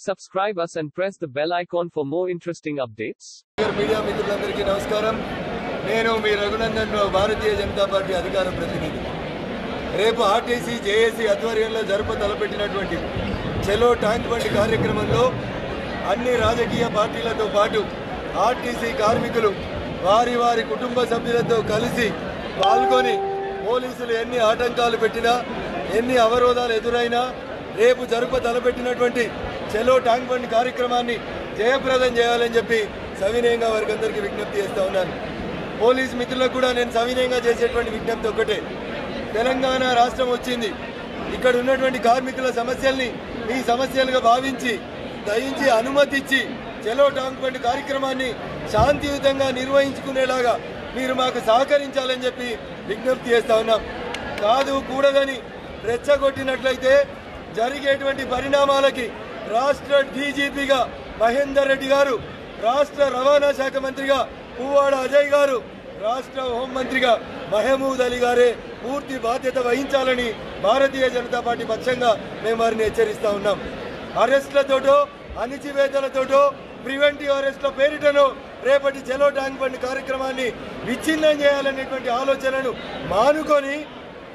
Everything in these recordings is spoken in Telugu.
Subscribe us and press the bell icon for more interesting updates. Media మిత్రులందరికీ నమస్కారం నేను మీ రఘునందన్ రావు భారతీయ జనతా పార్టీ అధికార ప్రతినిధి రేపు ఆర్టీసీ జేఏసీ ఆధ్వర్యంలో జరుపు తలపెట్టినటువంటి చెలో ట్యాంక్ బండి కార్యక్రమంలో అన్ని రాజకీయ పార్టీలతో పాటు ఆర్టీసీ కార్మికులు వారి వారి కుటుంబ సభ్యులతో కలిసి పాల్గొని పోలీసులు ఎన్ని ఆటంకాలు పెట్టినా ఎన్ని అవరోధాలు ఎదురైనా రేపు జరుప తలపెట్టినటువంటి చెలో ట్యాంక్ బండ్ కార్యక్రమాన్ని జయప్రదం చేయాలని చెప్పి సవినయంగా వారికి అందరికీ విజ్ఞప్తి చేస్తూ ఉన్నాను. పోలీస్ మిత్రులకు కూడా నేను సవినయంగా చేసేటువంటి విజ్ఞప్తి ఒకటే తెలంగాణ రాష్ట్రం వచ్చింది. ఇక్కడ ఉన్నటువంటి కార్మికుల సమస్యల్ని మీ సమస్యలుగా భావించి దయించి అనుమతిచ్చి చెలో టాంక్ బండ్ కార్యక్రమాన్ని శాంతియుతంగా నిర్వహించుకునేలాగా మీరు మాకు సహకరించాలని చెప్పి విజ్ఞప్తి చేస్తా ఉన్నాం. కాదు కూడదని రెచ్చగొట్టినట్లయితే జరిగేటువంటి పరిణామాలకి రాష్ట్ర డీజీపీగా మహేందర్ రెడ్డి గారు రాష్ట్ర రవాణా శాఖ మంత్రిగా పువ్వాడ అజయ్ గారు రాష్ట్ర హోంమంత్రిగా మహమూద్ అలీ గారే పూర్తి బాధ్యత వహించాలని భారతీయ జనతా పార్టీ పక్షంగా మేము వారిని హెచ్చరిస్తూ ఉన్నాం. అరెస్టులతోటో అణిచివేతలతోటో ప్రివెంటివ్ అరెస్ట్ల పేరిటను రేపటి చెలో ట్యాంక్ బండి కార్యక్రమాన్ని విచ్ఛిన్నం చేయాలనేటువంటి ఆలోచనను మానుకొని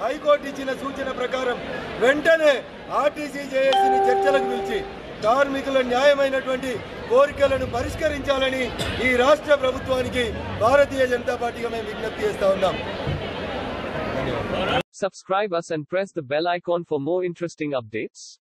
హైకోర్టు ఇచ్చిన సూచన ప్రకారం వెంటనే ఆర్టీసీ జేఏసీని చర్చలకు పిలిచి కార్మికుల న్యాయమైనటువంటి కోరికలను పరిష్కరించాలని ఈ రాష్ట్ర ప్రభుత్వానికి భారతీయ జనతా పార్టీగా మేము విజ్ఞప్తి చేస్తా ఉన్నాం Subscribe us and press the bell icon for more interesting updates.